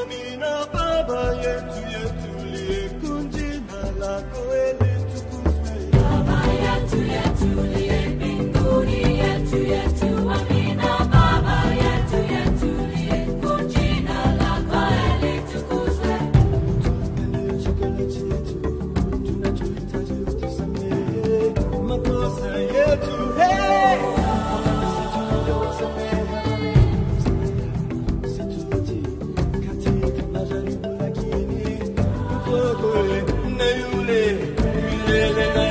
Kwa baba yetu yetu liye kunjina lako yule, ne yule, yule yule, yule.